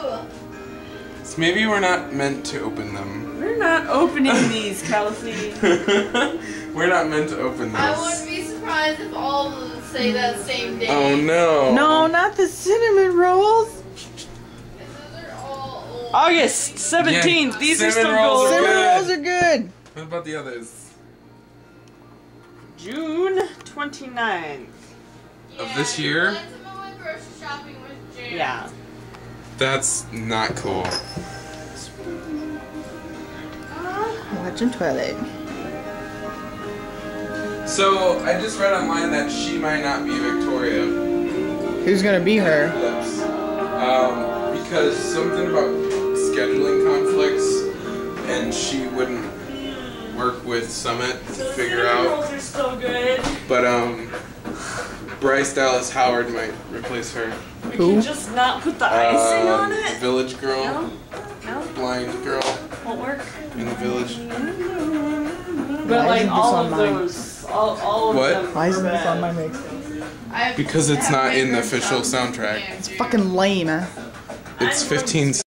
So maybe we're not meant to open them. We're not opening these, Kelsey. we're not meant to open I wouldn't be surprised if all of them say that same day. Oh no. No, not the cinnamon rolls. Those are all old. August 17th. Yeah, These are cinnamon still rolls are. Cinnamon good. rolls are good. What about the others? June 29th. Yeah, of this year? Last time I went grocery shopping was June. Yeah. That's not cool. Watching Twilight. So I just read online that she might not be Victoria. Who's gonna be her? Um, because something about scheduling conflicts, and she wouldn't work with Summit to figure out. rolls are still good. But um, Bryce Dallas Howard might replace her. We Who? can just not put the icing Um, on it. Village girl, No, no, blind girl won't work. in the village. But like all of mine? those, all, all of What? them. Why isn't this on my mix? Because it's not in the official soundtrack. with June. Fucking lame. It's 15